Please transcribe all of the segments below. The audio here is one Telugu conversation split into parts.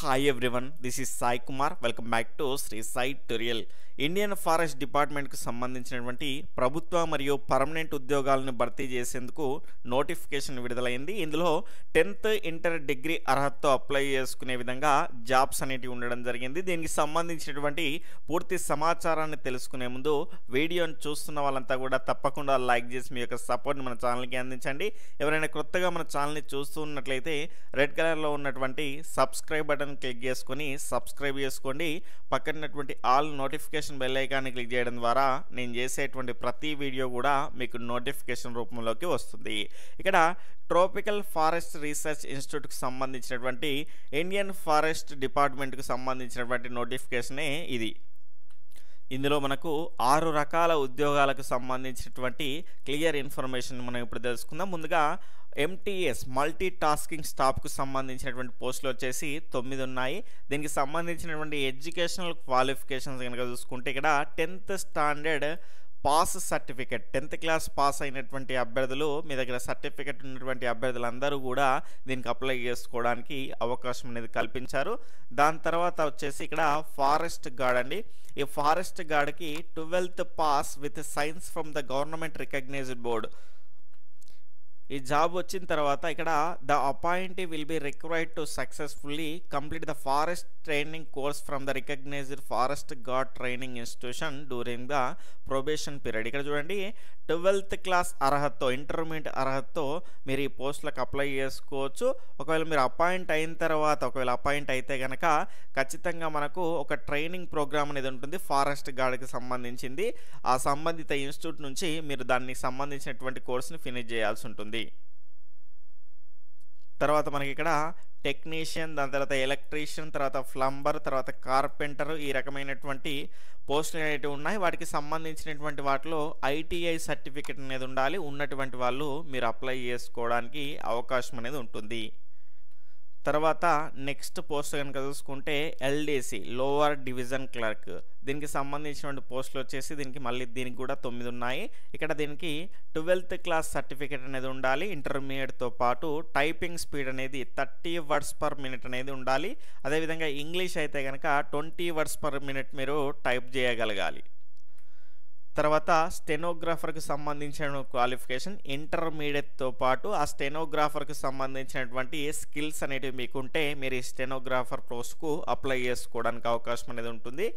Hi everyone this is Sai Kumar welcome back to Shri Sai tutorial Indian forest డిపార్ట్మెంట్కు సంబంధించినటువంటి ప్రభుత్వ మరియు పర్మనెంట్ ఉద్యోగాలను భర్తీ చేసేందుకు నోటిఫికేషన్ విడుదలైంది. ఇందులో టెన్త్ ఇంటర్ డిగ్రీ అర్హతతో అప్లై చేసుకునే విధంగా జాబ్స్ అనేటివి ఉండడం జరిగింది. దీనికి సంబంధించినటువంటి పూర్తి సమాచారాన్ని తెలుసుకునే ముందు వీడియోను చూస్తున్న వాళ్ళంతా కూడా తప్పకుండా లైక్ చేసి మీ యొక్క సపోర్ట్ని మన ఛానల్కి అందించండి. ఎవరైనా కొత్తగా మన ఛానల్ని చూస్తూ ఉన్నట్లయితే రెడ్ కలర్లో ఉన్నటువంటి సబ్స్క్రైబ్ బటన్ క్లిక్ చేసుకొని సబ్స్క్రైబ్ చేసుకోండి. పక్కనటువంటి ఆల్ నోటిఫికేషన్ బెల్ ఐకాన్ని క్లిక్ చేయడం ద్వారా నేను చేసేటువంటి ప్రతి వీడియో కూడా మీకు నోటిఫికేషన్ రూపంలోకి వస్తుంది. ఇక్కడ ట్రోపికల్ ఫారెస్ట్ రీసెర్చ్ ఇన్స్టిట్యూట్కి సంబంధించినటువంటి ఇండియన్ ఫారెస్ట్ డిపార్ట్మెంట్కి సంబంధించినటువంటి నోటిఫికేషనే ఇది. ఇందులో మనకు ఆరు రకాల ఉద్యోగాలకు సంబంధించినటువంటి క్లియర్ ఇన్ఫర్మేషన్ మనం ఇప్పుడు తెలుసుకుందాం. ముందుగా ఎంటీఎస్ మల్టీ టాస్కింగ్ స్టాఫ్కు సంబంధించినటువంటి పోస్టులు వచ్చేసి తొమ్మిది ఉన్నాయి. దీనికి సంబంధించినటువంటి ఎడ్యుకేషనల్ క్వాలిఫికేషన్స్ కనుక చూసుకుంటే ఇక్కడ tenth standard pass certificate. Tenth class pass అయినటువంటి అభ్యర్థులు మీ దగ్గర సర్టిఫికెట్ ఉన్నటువంటి అభ్యర్థులందరూ కూడా దీనికి అప్లై చేసుకోవడానికి అవకాశం అనేది కల్పించారు. దాని తర్వాత వచ్చేసి ఇక్కడ ఫారెస్ట్ గార్డ్ అండి. ఈ forest గార్డ్కి twelfth pass with science from the government recognized board. ఈ జాబ్ వచ్చిన తర్వాత ఇక్కడ the appointee will be required to successfully complete the forest training course from the recognized forest guard training institution during the probation period. ఇక్కడ చూడండి ట్వెల్త్ క్లాస్ అర్హతతో ఇంటర్మీడియట్ అర్హతతో మీరు ఈ పోస్టులకు అప్లై చేసుకోవచ్చు. ఒకవేళ మీరు అపాయింట్ అయిన తర్వాత ఒకవేళ అపాయింట్ అయితే కనుక ఖచ్చితంగా మనకు ఒక ట్రైనింగ్ ప్రోగ్రామ్ అనేది ఉంటుంది ఫారెస్ట్ గార్డ్కి సంబంధించింది. ఆ సంబంధిత ఇన్స్టిట్యూట్ నుంచి మీరు దానికి సంబంధించినటువంటి కోర్సుని ఫినిష్ చేయాల్సి ఉంటుంది. తర్వాత మనకి ఇక్కడ టెక్నీషియన్ దాని తర్వాత ఎలక్ట్రీషియన్ తర్వాత ప్లంబర్ తర్వాత కార్పెంటర్ ఈ రకమైనటువంటి పోస్టులు అనేవి ఉన్నాయి. వాటికి సంబంధించినటువంటి వాటిలో ఐటీఐ సర్టిఫికెట్ అనేది ఉండాలి. ఉన్నటువంటి వాళ్ళు మీరు అప్లై చేసుకోవడానికి అవకాశం అనేది ఉంటుంది. తర్వాత నెక్స్ట్ పోస్ట్ కనుక చూసుకుంటే ఎల్డీసీ లోవర్ డివిజన్ క్లర్క్ దీనికి సంబంధించినటువంటి పోస్టులు వచ్చేసి దీనికి మళ్ళీ దీనికి కూడా తొమ్మిది ఉన్నాయి. ఇక్కడ దీనికి ట్వెల్త్ క్లాస్ సర్టిఫికేట్ అనేది ఉండాలి. ఇంటర్మీడియట్తో పాటు టైపింగ్ స్పీడ్ అనేది థర్టీ వర్డ్స్ పర్ మినిట్ అనేది ఉండాలి. అదేవిధంగా ఇంగ్లీష్ అయితే కనుక ట్వంటీ వర్డ్స్ పర్ మినిట్ మీరు టైప్ చేయగలగాలి. తర్వాత స్టెనోగ్రాఫర్కి సంబంధించిన క్వాలిఫికేషన్ ఇంటర్మీడియట్తో పాటు ఆ స్టెనోగ్రాఫర్కి సంబంధించినటువంటి స్కిల్స్ అనేటివి మీకుంటే మీరు ఈ స్టెనోగ్రాఫర్ పోస్ట్కు అప్లై చేసుకోవడానికి అవకాశం అనేది ఉంటుంది.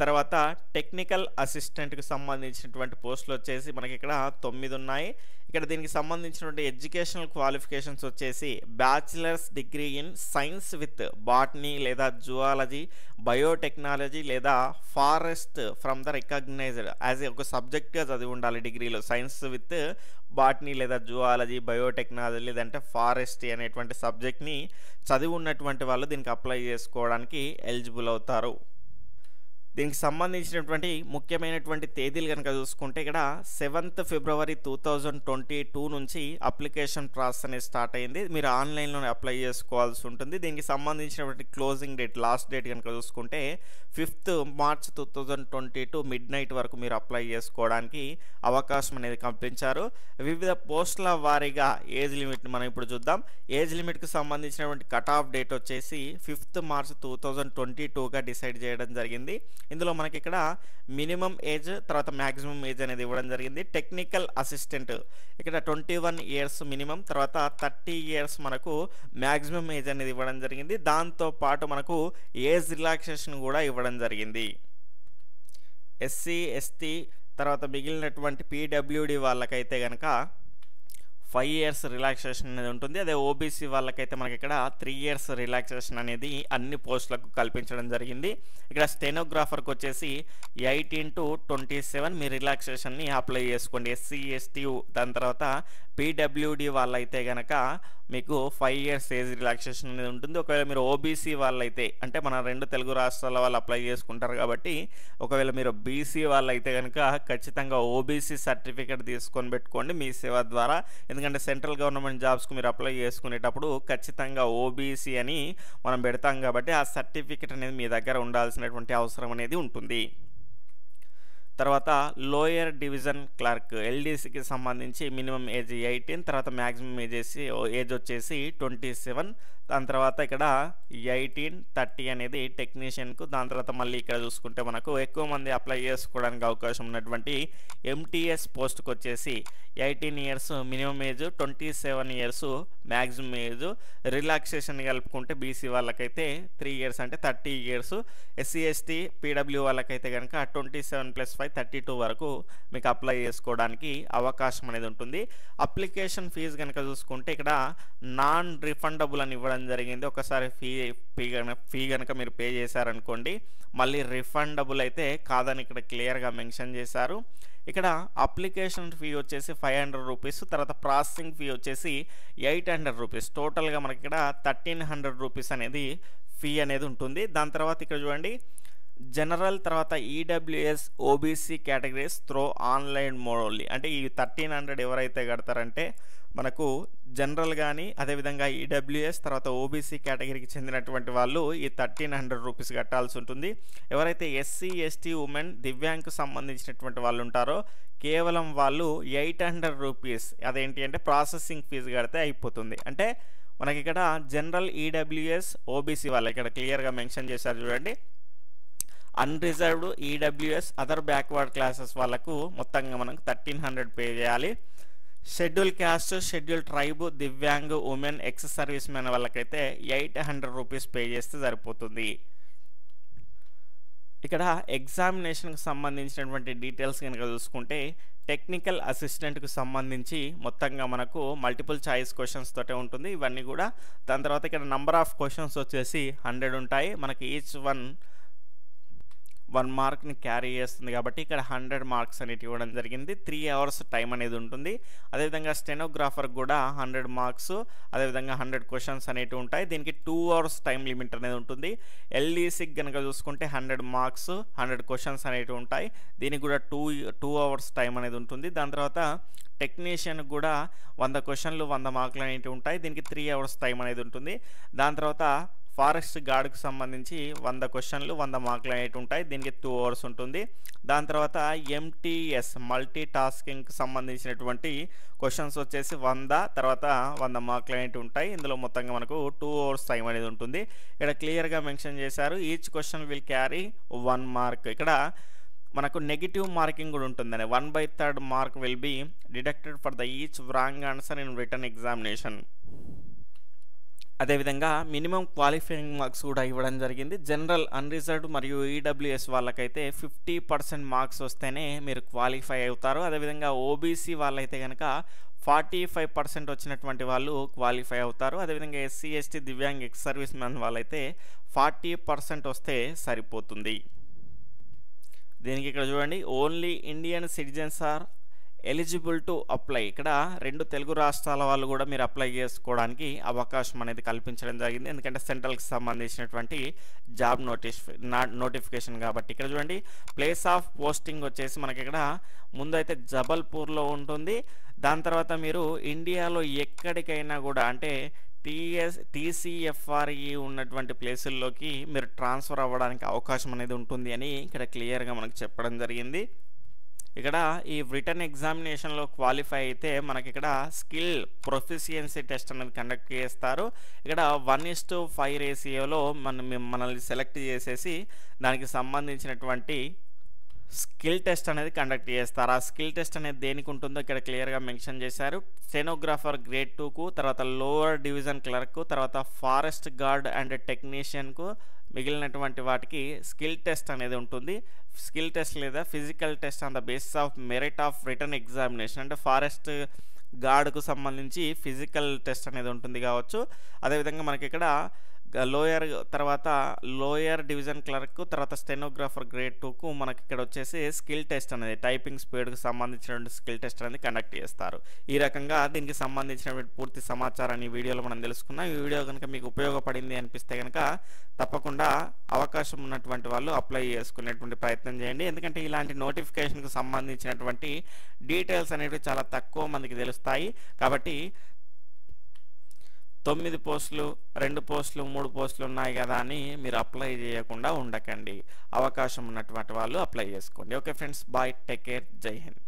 తర్వాత టెక్నికల్ అసిస్టెంట్కి సంబంధించినటువంటి పోస్టులు వచ్చేసి మనకి ఇక్కడ తొమ్మిది ఉన్నాయి ఇక్కడ దీనికి సంబంధించినటువంటి ఎడ్యుకేషనల్ క్వాలిఫికేషన్స్ వచ్చేసి bachelors degree in science with botany లేదా జువాలజీ బయోటెక్నాలజీ లేదా forest from the recognized as ఒక సబ్జెక్ట్గా చదివి ఉండాలి డిగ్రీలో. సైన్స్ విత్ బాటనీ లేదా జువాలజీ బయోటెక్నాలజీ లేదంటే ఫారెస్ట్ అనేటువంటి సబ్జెక్ట్ని చదివి ఉన్నటువంటి వాళ్ళు దీనికి అప్లై చేసుకోవడానికి ఎలిజిబుల్ అవుతారు. దీనికి సంబంధించినటువంటి ముఖ్యమైనటువంటి తేదీలు కనుక చూసుకుంటే ఇక్కడ seventh February two thousand twenty two నుంచి అప్లికేషన్ ప్రాసెస్ అనేది స్టార్ట్ అయింది. మీరు ఆన్లైన్లోనే అప్లై చేసుకోవాల్సి ఉంటుంది. దీనికి సంబంధించినటువంటి క్లోజింగ్ డేట్ లాస్ట్ డేట్ కనుక చూసుకుంటే fifth March two thousand twenty two midnight వరకు మీరు అప్లై చేసుకోవడానికి అవకాశం అనేది కల్పించారు. వివిధ పోస్టుల వారీగా ఏజ్ లిమిట్ మనం ఇప్పుడు చూద్దాం. ఏజ్ లిమిట్కి సంబంధించినటువంటి కట్ ఆఫ్ డేట్ వచ్చేసి fifth March two thousand twenty టూగా డిసైడ్ చేయడం జరిగింది. ఇందులో మనకి ఇక్కడ మినిమం ఏజ్ తర్వాత మ్యాక్సిమం ఏజ్ అనేది ఇవ్వడం జరిగింది. టెక్నికల్ అసిస్టెంట్ ఇక్కడ ట్వంటీ వన్ ఇయర్స్ మినిమం తర్వాత థర్టీ ఇయర్స్ మనకు మ్యాక్సిమం ఏజ్ అనేది ఇవ్వడం జరిగింది. దాంతో పాటు మనకు ఏజ్ రిలాక్సేషన్ కూడా ఇవ్వడం జరిగింది. ఎస్సీ ఎస్టీ తర్వాత మిగిలినటువంటి పీడబ్ల్యూడి వాళ్ళకైతే కనుక ఫైవ్ ఇయర్స్ రిలాక్సేషన్ అనేది ఉంటుంది. అదే ఓబీసీ వాళ్ళకైతే మనకి ఇక్కడ త్రీ ఇయర్స్ రిలాక్సేషన్ అనేది అన్ని పోస్టులకు కల్పించడం జరిగింది. ఇక్కడ స్టెనోగ్రాఫర్కి వచ్చేసి ఎయిటీన్ టు ట్వంటీ సెవెన్ మీ రిలాక్సేషన్ని అప్లై చేసుకోండి. ఎస్సీ ఎస్టీ దాని తర్వాత పీడబ్ల్యూడి వాళ్ళైతే కనుక మీకు ఫైవ్ ఇయర్స్ ఏజ్ రిలాక్సేషన్ అనేది ఉంటుంది. ఒకవేళ మీరు ఓబీసీ వాళ్ళైతే అంటే మన రెండు తెలుగు రాష్ట్రాల వాళ్ళు అప్లై చేసుకుంటారు కాబట్టి ఒకవేళ మీరు బీసీ వాళ్ళైతే కనుక ఖచ్చితంగా ఓబీసీ సర్టిఫికేట్ తీసుకొని పెట్టుకోండి మీ సేవ ద్వారా. ఎందుకంటే సెంట్రల్ గవర్నమెంట్ జాబ్స్కి మీరు అప్లై చేసుకునేటప్పుడు ఖచ్చితంగా ఓబీసీ అని మనం పెడతాం కాబట్టి ఆ సర్టిఫికేట్ అనేది మీ దగ్గర ఉండాల్సినటువంటి అవసరం అనేది ఉంటుంది. తర్వాత లోయర్ డివిజన్ క్లర్క్ ఎల్డీసీకి సంబంధించి మినిమం ఏజ్ ఎయిటీన్ తర్వాత మ్యాక్సిమం ఏజెసి ఏజ్ వచ్చేసి ట్వంటీ సెవెన్. దాని తర్వాత ఇక్కడ ఎయిటీన్ థర్టీ అనేది టెక్నీషియన్కు. దాని తర్వాత మళ్ళీ ఇక్కడ చూసుకుంటే మనకు ఎక్కువ మంది అప్లై చేసుకోవడానికి అవకాశం ఉన్నటువంటి ఎంటీఎస్ పోస్ట్కి వచ్చేసి eighteen years minimum age twenty seven years maximum age. Relaxation కలుపుకుంటే బీసీ వాళ్ళకైతే త్రీ ఇయర్స్ అంటే thirty years. SC ST PW వాళ్ళకైతే కనుక twenty seven plus five thirty two వరకు మీకు అప్లై చేసుకోవడానికి అవకాశం అనేది ఉంటుంది. అప్లికేషన్ ఫీజు కనుక చూసుకుంటే ఇక్కడ నాన్ రిఫండబుల్ అని ఇవ్వడం జరిగింది. ఒకసారి ఫీ ఫీ కనుక ఫీ కనుక మీరు పే చేశారనుకోండి మళ్ళీ రిఫండబుల్ అయితే కాదని ఇక్కడ క్లియర్గా మెన్షన్ చేశారు. ఇక్కడ అప్లికేషన్ ఫీ వచ్చేసి ఫైవ్ హండ్రెడ్ రూపీస్ తర్వాత ప్రాసెసింగ్ ఫీ వచ్చేసి ఎయిట్ హండ్రెడ్ రూపీస్. టోటల్గా మనకి ఇక్కడ థర్టీన్ హండ్రెడ్ రూపీస్ అనేది ఫీ అనేది ఉంటుంది. దాని తర్వాత ఇక్కడ చూడండి జనరల్ తర్వాత EWS OBC categories through online mode only అంటే ఈ థర్టీన్ హండ్రెడ్ ఎవరైతే కడతారంటే మనకు జనరల్ కానీ అదేవిధంగా ఈడబ్ల్యూఎస్ తర్వాత ఓబీసీ కేటగిరీకి చెందినటువంటి వాళ్ళు ఈ థర్టీన్ హండ్రెడ్ రూపీస్ కట్టాల్సి ఉంటుంది. ఎవరైతే ఎస్సీ ఎస్టీ ఉమెన్ దివ్యాంగ్కు సంబంధించినటువంటి వాళ్ళు ఉంటారో కేవలం వాళ్ళు ఎయిట్ హండ్రెడ్ రూపీస్ అదేంటి అంటే ప్రాసెసింగ్ ఫీజు కడితే అయిపోతుంది. అంటే మనకి ఇక్కడ జనరల్ ఈడబ్ల్యూఎస్ ఓబీసీ వాళ్ళు ఇక్కడ క్లియర్గా మెన్షన్ చేశారు చూడండి. Unreserved EWS other backward classes వాళ్ళకు మొత్తంగా మనకు థర్టీన్ హండ్రెడ్ పే చేయాలి. Schedule caste schedule tribe divyang women ex service men వాళ్ళకైతే ఎయిట్ హండ్రెడ్ రూపీస్ పే చేస్తే సరిపోతుంది. ఇక్కడ ఎగ్జామినేషన్కి సంబంధించినటువంటి డీటెయిల్స్ కనుక చూసుకుంటే టెక్నికల్ అసిస్టెంట్కి సంబంధించి మొత్తంగా మనకు మల్టిపుల్ చాయిస్ క్వశ్చన్స్ తోటే ఉంటుంది. ఇవన్నీ కూడా దాని తర్వాత ఇక్కడ నంబర్ ఆఫ్ క్వశ్చన్స్ వచ్చేసి హండ్రెడ్ ఉంటాయి. మనకి ఈచ్ వన్ వన్ మార్క్ని క్యారీ చేస్తుంది కాబట్టి ఇక్కడ హండ్రెడ్ మార్క్స్ అనేది ఇవ్వడం జరిగింది. త్రీ అవర్స్ టైం అనేది ఉంటుంది. అదేవిధంగా స్టెనోగ్రాఫర్ కూడా హండ్రెడ్ మార్క్స్ అదేవిధంగా హండ్రెడ్ క్వశ్చన్స్ అనేవి ఉంటాయి. దీనికి టూ అవర్స్ టైం లిమిట్ అనేది ఉంటుంది. ఎల్ఈసికి కనుక చూసుకుంటే హండ్రెడ్ మార్క్స్ హండ్రెడ్ క్వశ్చన్స్ అనేవి ఉంటాయి. దీనికి కూడా టూ టూ అవర్స్ టైం అనేది ఉంటుంది. దాని తర్వాత టెక్నీషియన్ కూడా వంద క్వశ్చన్లు వంద మార్కులు అనేవి ఉంటాయి. దీనికి త్రీ అవర్స్ టైం అనేది ఉంటుంది. దాని తర్వాత ఫారెస్ట్ గార్డ్కి సంబంధించి వంద క్వశ్చన్లు వంద మార్కులు అనేవి ఉంటాయి. దీనికి టూ అవర్స్ ఉంటుంది. దాని తర్వాత ఎంటీఎస్ మల్టీ టాస్కింగ్కి సంబంధించినటువంటి క్వశ్చన్స్ వచ్చేసి వంద తర్వాత వంద మార్కులు అనేవి ఉంటాయి. ఇందులో మొత్తంగా మనకు టూ అవర్స్ టైం అనేది ఉంటుంది. ఇక్కడ క్లియర్గా మెన్షన్ చేశారు. Each question will carry one mark. ఇక్కడ మనకు నెగిటివ్ మార్కింగ్ కూడా ఉంటుందని one by third mark will be deducted for the each wrong answer in written examination. అదేవిధంగా మినిమం క్వాలిఫైయింగ్ మార్క్స్ కూడా ఇవ్వడం జరిగింది. జనరల్ అన్రిజర్వ్డ్ మరియు ఈడబ్ల్యూఎస్ వాళ్ళకైతే ఫిఫ్టీ పర్సెంట్ మార్క్స్ వస్తేనే మీరు క్వాలిఫై అవుతారు. అదేవిధంగా ఓబీసీ వాళ్ళైతే కనుక ఫార్టీ ఫైవ్ పర్సెంట్ వచ్చినటువంటి వాళ్ళు క్వాలిఫై అవుతారు. అదేవిధంగా SC ST divyang ex service man వాళ్ళైతే ఫార్టీ పర్సెంట్ వస్తే సరిపోతుంది. దీనికి ఇక్కడ చూడండి. Only Indian citizens are eligible to apply. ఇక్కడ రెండు తెలుగు రాష్ట్రాల వాళ్ళు కూడా మీరు అప్లై చేసుకోవడానికి అవకాశం అనేది కల్పించడం జరిగింది. ఎందుకంటే సెంట్రల్కి సంబంధించినటువంటి జాబ్ నోటిఫి నోటిఫికేషన్ కాబట్టి. ఇక్కడ చూడండి ప్లేస్ ఆఫ్ పోస్టింగ్ వచ్చేసి మనకి ఇక్కడ ముందైతే జబల్పూర్లో ఉంటుంది. దాని తర్వాత మీరు ఇండియాలో ఎక్కడికైనా కూడా అంటే టీఎస్ టీసీఎఫ్ఆర్ఈ ఉన్నటువంటి ప్లేసుల్లోకి మీరు ట్రాన్స్ఫర్ అవ్వడానికి అవకాశం అనేది ఉంటుంది అని ఇక్కడ క్లియర్గా మనకు చెప్పడం జరిగింది. ఇక్కడ ఈ రిటర్న్ ఎగ్జామినేషన్లో క్వాలిఫై అయితే మనకి ఇక్కడ స్కిల్ ప్రొఫిషియన్సీ టెస్ట్ అనేది కండక్ట్ చేస్తారు. ఇక్కడ వన్ ఇస్ టు ఫైవ్ రేసియోలో మన మనల్ని సెలెక్ట్ చేసేసి దానికి సంబంధించినటువంటి స్కిల్ టెస్ట్ అనేది కండక్ట్ చేస్తారు. ఆ స్కిల్ టెస్ట్ అనేది దేనికి ఉంటుందో ఇక్కడ క్లియర్గా మెన్షన్ చేశారు. స్టెనోగ్రాఫర్ గ్రేడ్ టూకు తర్వాత లోవర్ డివిజన్ క్లర్క్ తర్వాత ఫారెస్ట్ గార్డ్ అండ్ టెక్నీషియన్కు మిగిలినటువంటి వాటికి స్కిల్ టెస్ట్ అనేది ఉంటుంది. స్కిల్ టెస్ట్ లేదా physical test on the basis of merit of written examination. అంటే ఫారెస్ట్ గార్డ్కు సంబంధించి ఫిజికల్ టెస్ట్ అనేది ఉంటుంది కావచ్చు. అదేవిధంగా మనకి ఇక్కడ లోయర్ తర్వాత లోయర్ డివిజన్ క్లర్క్ తర్వాత స్టెనోగ్రాఫర్ గ్రేడ్ టూకు మనకి ఇక్కడ వచ్చేసి స్కిల్ టెస్ట్ అనేది టైపింగ్ స్పీడ్కి సంబంధించినటువంటి స్కిల్ టెస్ట్ అనేది కండక్ట్ చేస్తారు. ఈ రకంగా దీనికి సంబంధించినటువంటి పూర్తి సమాచారాన్ని ఈ వీడియోలో మనం తెలుసుకున్నాం. ఈ వీడియో కనుక మీకు ఉపయోగపడింది అనిపిస్తే కనుక తప్పకుండా అవకాశం ఉన్నటువంటి వాళ్ళు అప్లై చేసుకునేటువంటి ప్రయత్నం చేయండి. ఎందుకంటే ఇలాంటి నోటిఫికేషన్కు సంబంధించినటువంటి డీటెయిల్స్ అనేవి చాలా తక్కువ మందికి తెలుస్తాయి. కాబట్టి తొమ్మిది పోస్టులు రెండు పోస్టులు మూడు పోస్టులు ఉన్నాయి కదా అని మీరు అప్లై చేయకుండా ఉండకండి. అవకాశం ఉన్నటువంటి వాళ్ళు అప్లై చేసుకోండి. Okay friends bye take care జై హింద్.